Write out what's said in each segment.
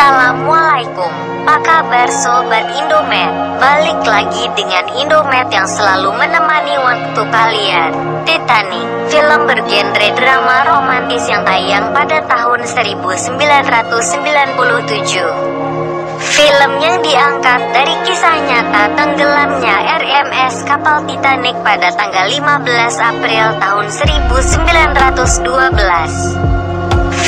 Assalamualaikum, apa kabar sobat Indomet? Balik lagi dengan Indomet yang selalu menemani waktu kalian. Titanic, film bergenre drama romantis yang tayang pada tahun 1997. Film yang diangkat dari kisah nyata tenggelamnya RMS kapal Titanic pada tanggal 15 April tahun 1912.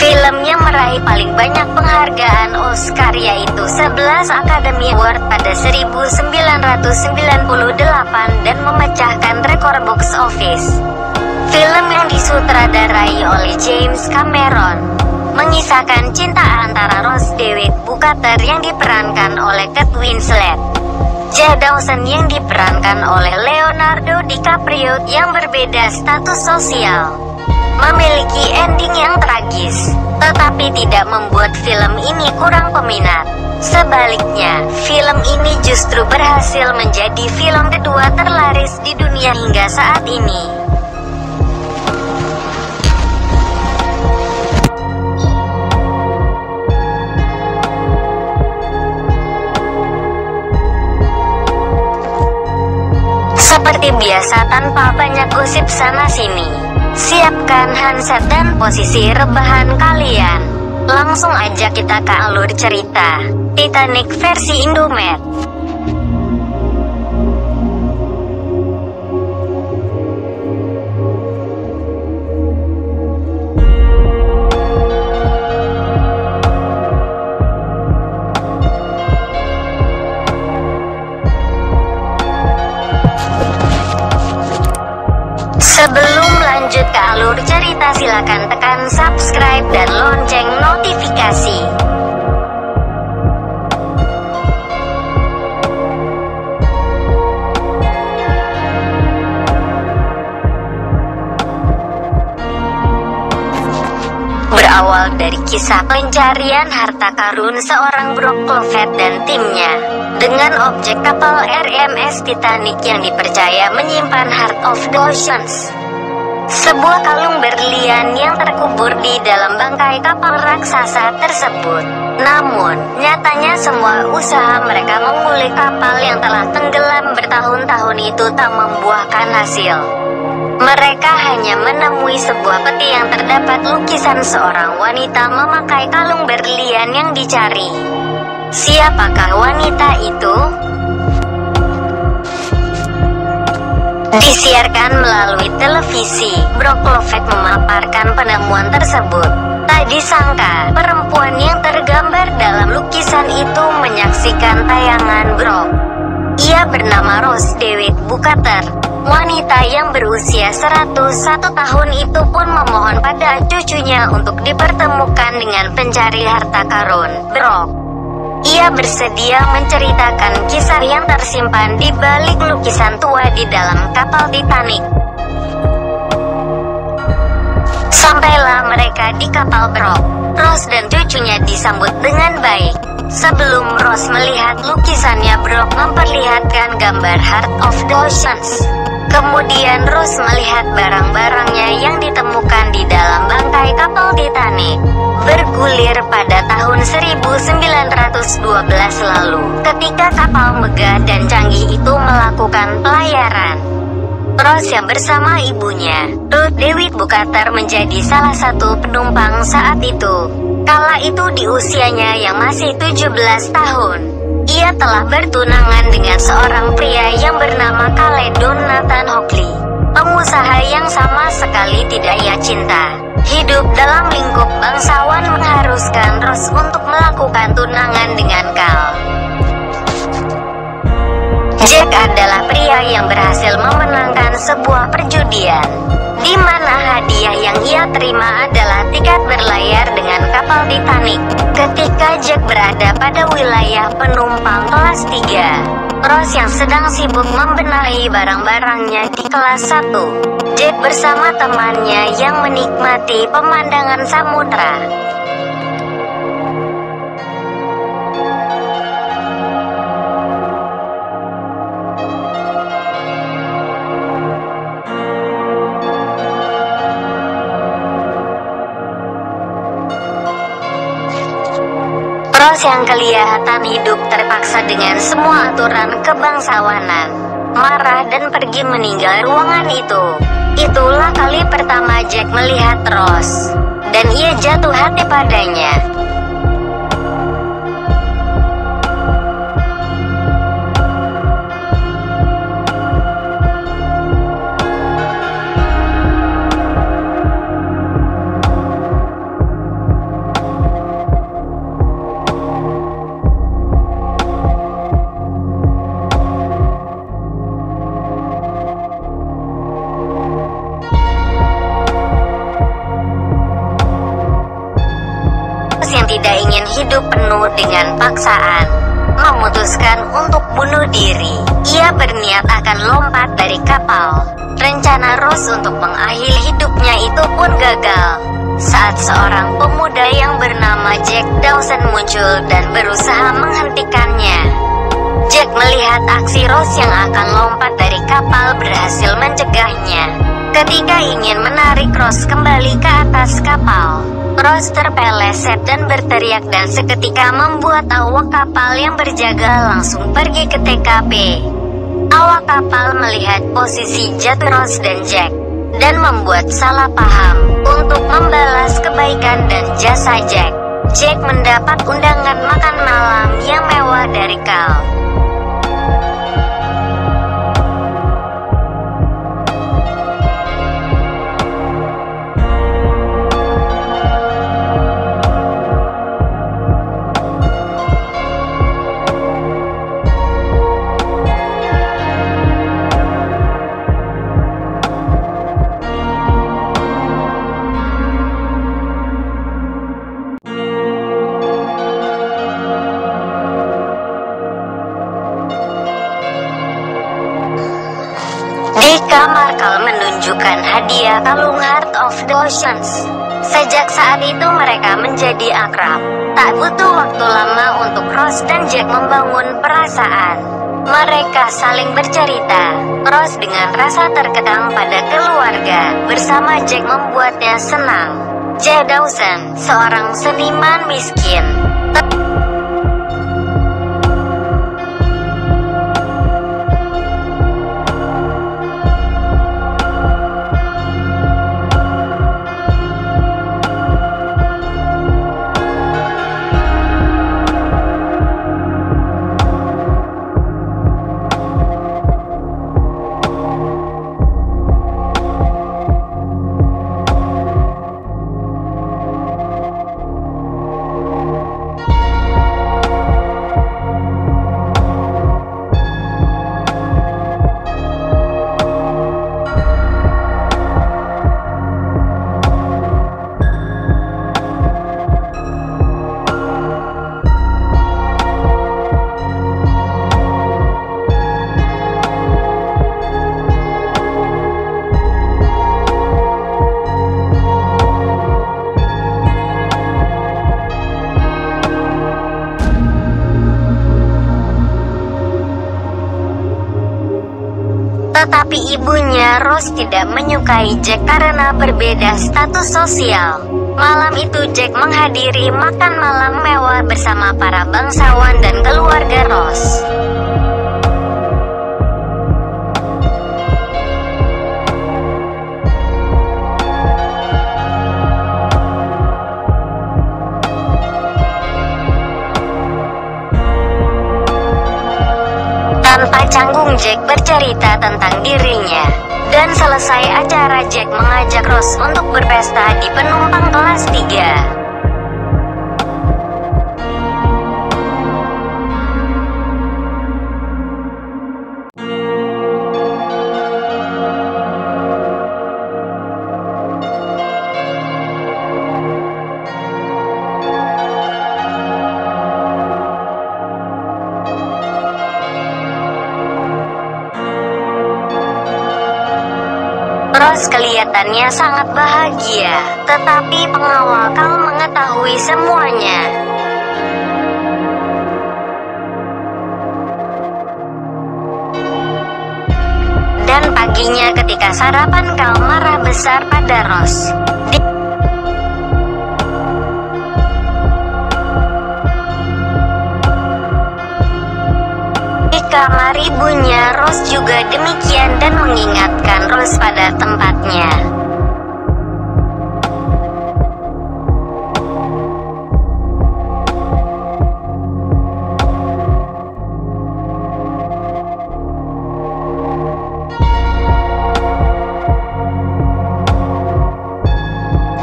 Film yang meraih paling banyak penghargaan Oscar yaitu 11 Academy Award pada 1998 dan memecahkan rekor box office. Film yang disutradarai oleh James Cameron mengisahkan cinta antara Rose DeWitt Bukater yang diperankan oleh Kate Winslet. Jack Dawson yang diperankan oleh Leonardo DiCaprio yang berbeda status sosial memiliki ending yang tragis, tetapi tidak membuat film ini kurang peminat. Sebaliknya, film ini justru berhasil menjadi film kedua terlaris di dunia hingga saat ini. Seperti biasa tanpa banyak gosip sana-sini. Siapkan handset dan posisi rebahan kalian. Langsung aja kita ke alur cerita. Titanic versi Indomed. Tekan subscribe dan lonceng notifikasi. Berawal dari kisah pencarian harta karun seorang Brock Lovett dan timnya dengan objek kapal RMS Titanic yang dipercaya menyimpan Heart of the Oceans. Sebuah kalung berlian yang terkubur di dalam bangkai kapal raksasa tersebut. Namun, nyatanya semua usaha mereka mengulik kapal yang telah tenggelam bertahun-tahun itu tak membuahkan hasil. Mereka hanya menemui sebuah peti yang terdapat lukisan seorang wanita memakai kalung berlian yang dicari. Siapakah wanita itu? Disiarkan melalui televisi, Brock Lovett memaparkan penemuan tersebut. Tak disangka, perempuan yang tergambar dalam lukisan itu menyaksikan tayangan Brock. Ia bernama Rose Dewitt Bukater. Wanita yang berusia 101 tahun itu pun memohon pada cucunya untuk dipertemukan dengan pencari harta karun, Brock. Ia bersedia menceritakan kisah yang tersimpan di balik lukisan tua di dalam kapal Titanic. Sampailah mereka di kapal Brock. Rose dan cucunya disambut dengan baik. Sebelum Rose melihat lukisannya, Brock memperlihatkan gambar Heart of the Oceans. Kemudian Rose melihat barang-barangnya yang ditemukan di dalam bangkai kapal bergulir pada tahun 1912 lalu ketika kapal megah dan canggih itu melakukan pelayaran. Rose yang bersama ibunya, Ruth Dewi Bukater menjadi salah satu penumpang saat itu. Kala itu di usianya yang masih 17 tahun. Ia telah bertunangan dengan seorang pria yang bernama Caledon Nathan Hockley, pengusaha yang sama sekali tidak ia cinta. Hidup dalam lingkup bangsawan mengharuskan Rose untuk melakukan tunangan dengan Kal. Jack adalah pria yang berhasil memenangkan sebuah perjudian, di mana hadiah yang ia terima adalah tiket berlayar kapal Titanic. Ketika Jack berada pada wilayah penumpang kelas 3, Rose yang sedang sibuk membenahi barang-barangnya di kelas 1. Jack bersama temannya yang menikmati pemandangan samudra. Yang kelihatan hidup terpaksa dengan semua aturan kebangsawanan, marah dan pergi meninggal ruangan itu. Itulah kali pertama Jack melihat Ross, dan ia jatuh hati padanya. Penuh dengan paksaan, memutuskan untuk bunuh diri. Ia berniat akan lompat dari kapal. Rencana Rose untuk mengakhiri hidupnya itu pun gagal. Saat seorang pemuda yang bernama Jack Dawson muncul dan berusaha menghentikannya. Jack melihat aksi Rose yang akan lompat dari kapal berhasil mencegahnya. Ketika ingin menarik Rose kembali ke atas kapal, Rose terpeleset dan berteriak dan seketika membuat awak kapal yang berjaga langsung pergi ke TKP. Awak kapal melihat posisi jatuh Rose dan Jack dan membuat salah paham untuk membalas kebaikan dan jasa Jack. Jack mendapat undangan makan malam yang mewah dari Cal. Hadiah kalung Heart of the Oceans. Sejak saat itu mereka menjadi akrab. Tak butuh waktu lama untuk Ross dan Jack membangun perasaan. Mereka saling bercerita. Ross dengan rasa terkekang pada keluarga bersama Jack membuatnya senang. Jack Dawson, seorang seniman miskin, Tetapi ibunya Rose tidak menyukai Jack karena berbeda status sosial. Malam itu Jack menghadiri makan malam mewah bersama para bangsawan dan keluarga Rose. Tanpa canggung Jack bercerita tentang dirinya. Dan selesai acara Jack mengajak Rose untuk berpesta di penumpang kelas 3. Kelihatannya sangat bahagia, tetapi pengawal kau mengetahui semuanya. Dan paginya ketika sarapan kau marah besar pada Rose. Kamar ibunya Rose juga demikian dan mengingatkan Rose pada tempatnya.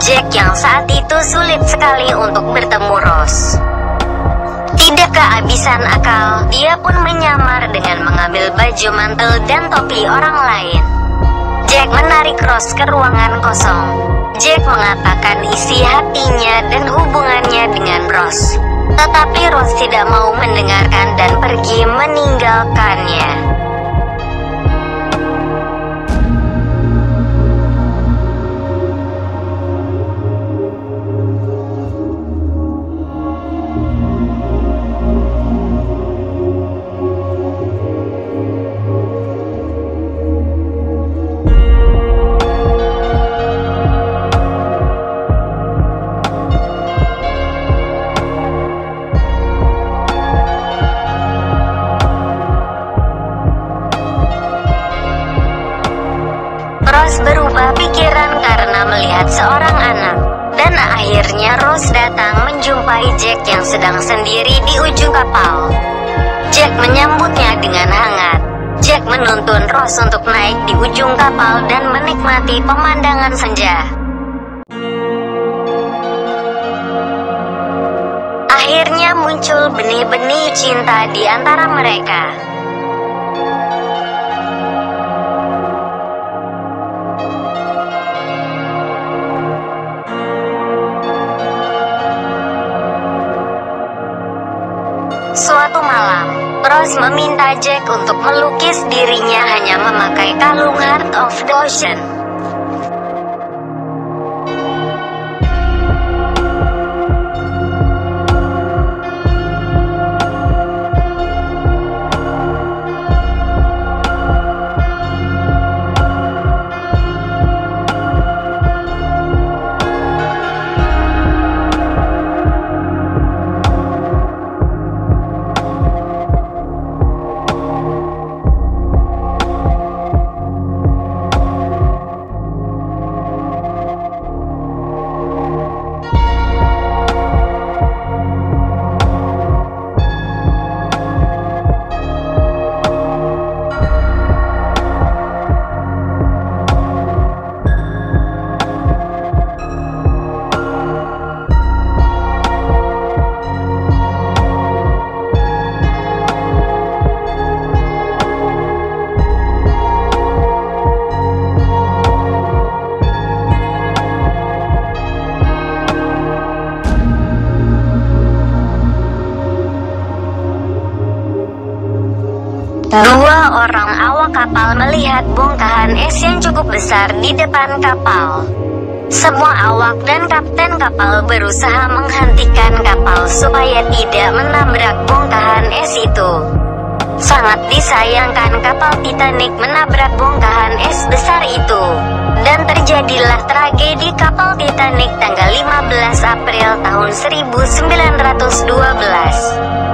Jack yang saat itu sulit sekali untuk bertemu Rose. Tidak kehabisan akal, dia pun menyamar dengan mengambil baju mantel dan topi orang lain. Jack menarik Rose ke ruangan kosong. Jack mengatakan isi hatinya dan hubungannya dengan Rose. Tetapi Rose tidak mau mendengarkan dan pergi meninggalkannya. Melihat seorang anak. Dan akhirnya Rose datang menjumpai Jack yang sedang sendiri di ujung kapal. Jack menyambutnya dengan hangat. Jack menuntun Rose untuk naik di ujung kapal dan menikmati pemandangan senja. Akhirnya muncul benih-benih cinta di antara mereka. Meminta Jack untuk melukis dirinya hanya memakai kalung Heart of Ocean. Besar di depan kapal. Semua awak dan kapten kapal berusaha menghentikan kapal supaya tidak menabrak bongkahan es itu. Sangat disayangkan kapal Titanic menabrak bongkahan es besar itu. Dan terjadilah tragedi kapal Titanic tanggal 15 April tahun 1912.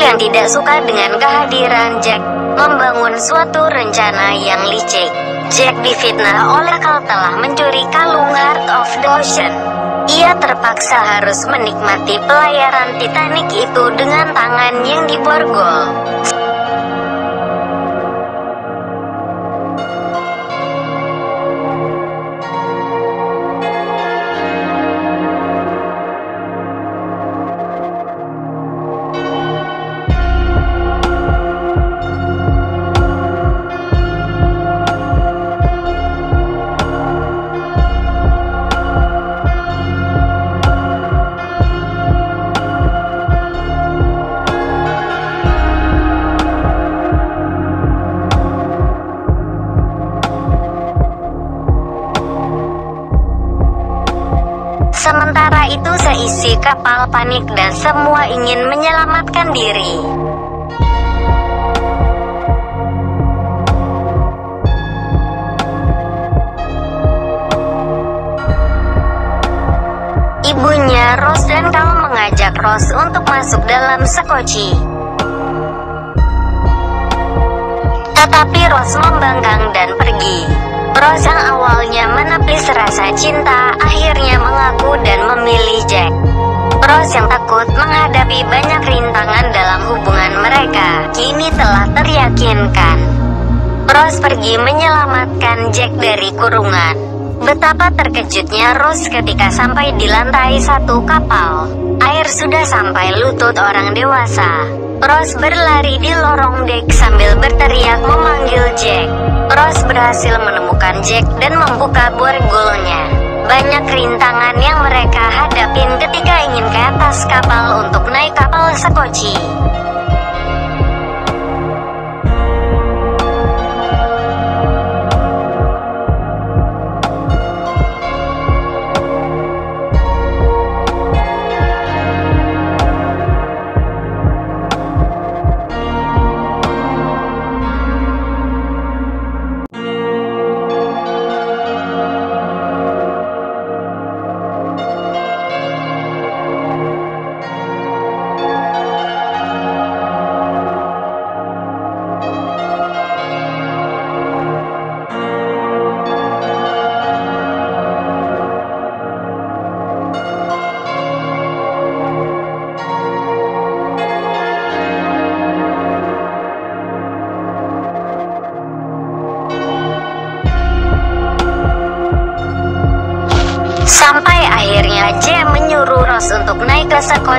Yang tidak suka dengan kehadiran Jack, membangun suatu rencana yang licik. Jack difitnah oleh Kal telah mencuri kalung Heart of the Ocean. Ia terpaksa harus menikmati pelayaran Titanic itu dengan tangan yang diborgol. Panik dan semua ingin menyelamatkan diri. Ibunya Rose dan Cal mengajak Rose untuk masuk dalam sekoci. Tetapi Rose membangkang dan pergi. Rose yang awalnya menepis rasa cinta, akhirnya mengaku dan memilih Jack. Rose yang takut menghadapi banyak rintangan dalam hubungan mereka, kini telah teryakinkan. Rose pergi menyelamatkan Jack dari kurungan. Betapa terkejutnya Rose ketika sampai di lantai satu kapal. Air sudah sampai lutut orang dewasa. Rose berlari di lorong dek sambil berteriak memanggil Jack. Rose berhasil menemukan Jack dan membuka borgolnya. Banyak rintangan yang mereka hadapin ketika ingin ke atas kapal untuk naik kapal sekoci.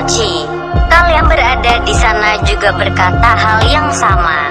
Ke sekoci. Kal yang berada di sana juga berkata hal yang sama.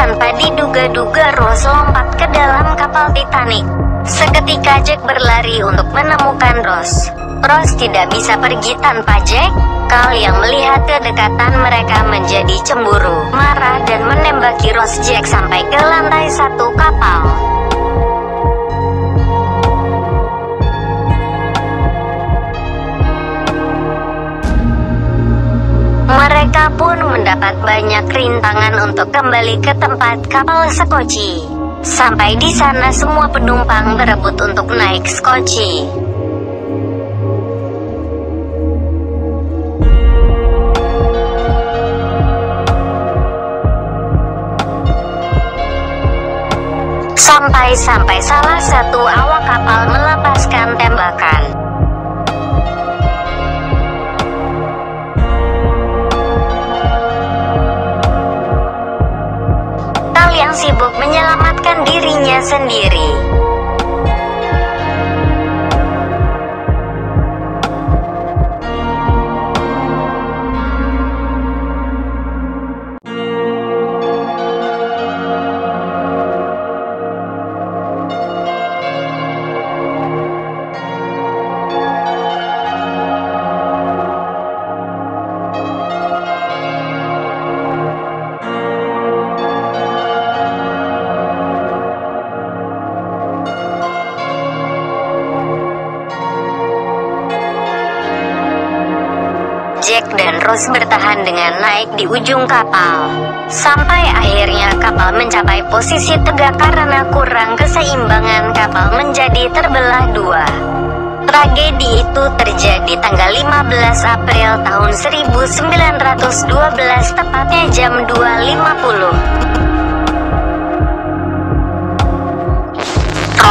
Tanpa diduga-duga Rose lompat ke dalam kapal Titanic. Seketika Jack berlari untuk menemukan Rose. Rose tidak bisa pergi tanpa Jack. Kal yang melihat kedekatan mereka menjadi cemburu, marah dan menembaki Rose Jack sampai ke lantai satu kapal. Mereka pun mendapat banyak rintangan untuk kembali ke tempat kapal sekoci. Sampai di sana semua penumpang berebut untuk naik skoci. Sampai-sampai salah satu awak kapal sendiri. Rose bertahan dengan naik di ujung kapal. Sampai akhirnya kapal mencapai posisi tegak karena kurang keseimbangan kapal menjadi terbelah dua. Tragedi itu terjadi tanggal 15 April tahun 1912 tepatnya jam 2.50.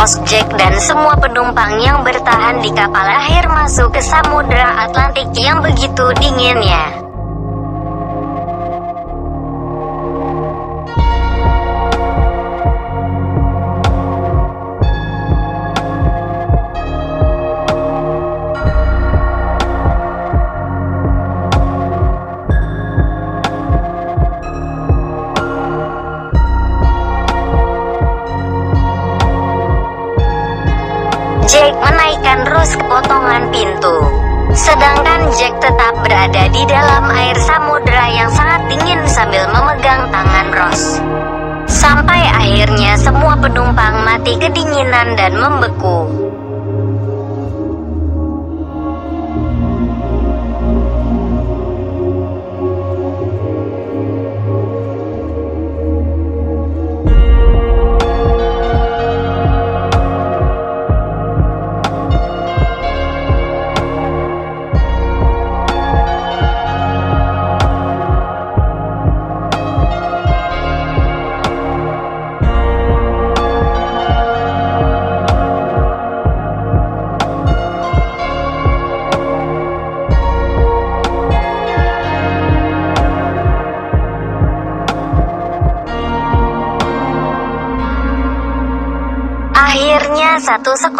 Ross, Jack, dan semua penumpang yang bertahan di kapal akhir masuk ke Samudra Atlantik yang begitu dinginnya.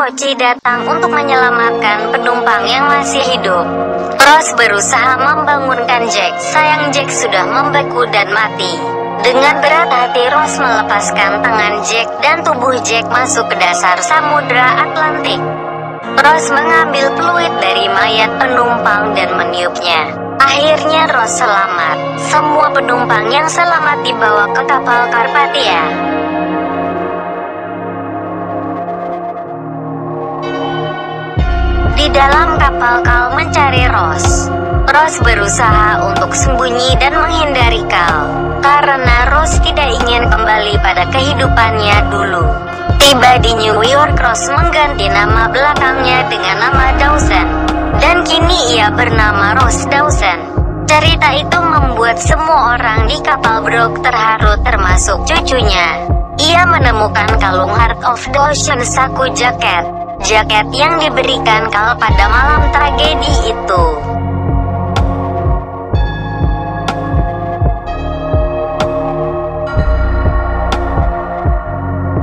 Sekoci datang untuk menyelamatkan penumpang yang masih hidup. Ross berusaha membangunkan Jack, sayang Jack sudah membeku dan mati. Dengan berat hati Ross melepaskan tangan Jack dan tubuh Jack masuk ke dasar samudra Atlantik. Ross mengambil fluid dari mayat penumpang dan meniupnya. Akhirnya Ross selamat. Semua penumpang yang selamat dibawa ke kapal Carpathia. Dalam kapal Kal mencari Rose. Rose berusaha untuk sembunyi dan menghindari Kal, karena Rose tidak ingin kembali pada kehidupannya dulu. Tiba di New York, Rose mengganti nama belakangnya dengan nama Dawson, dan kini ia bernama Rose Dawson. Cerita itu membuat semua orang di kapal Brook terharu termasuk cucunya. Ia menemukan kalung Heart of the Ocean saku jaket jaket yang diberikan Kal pada malam tragedi itu.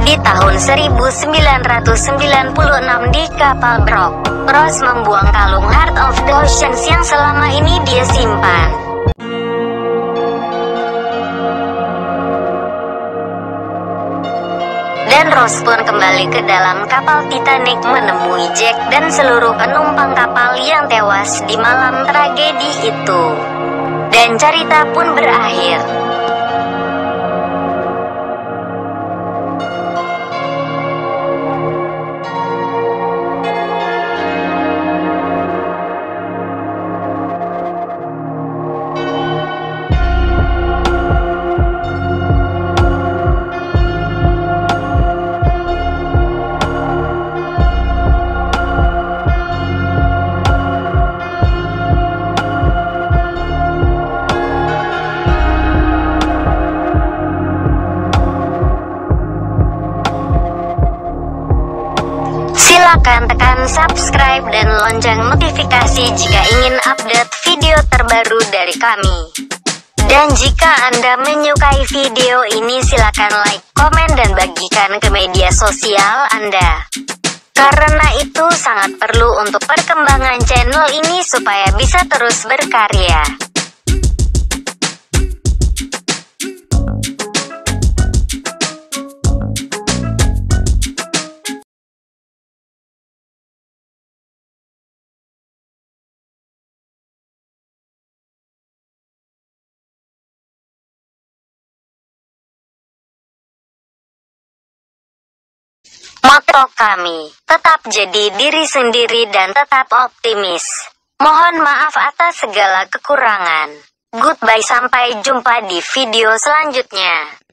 Di tahun 1996 di kapal Brock, Ross membuang kalung Heart of the Oceans yang selama ini dia simpan. Rose pun kembali ke dalam kapal Titanic menemui Jack dan seluruh penumpang kapal yang tewas di malam tragedi itu. Dan cerita pun berakhir. Subscribe dan lonceng notifikasi jika ingin update video terbaru dari kami. Dan jika Anda menyukai video ini silakan like, komen dan bagikan ke media sosial Anda. Karena itu sangat perlu untuk perkembangan channel ini supaya bisa terus berkarya. Moto kami, tetap jadi diri sendiri dan tetap optimis. Mohon maaf atas segala kekurangan. Goodbye sampai jumpa di video selanjutnya.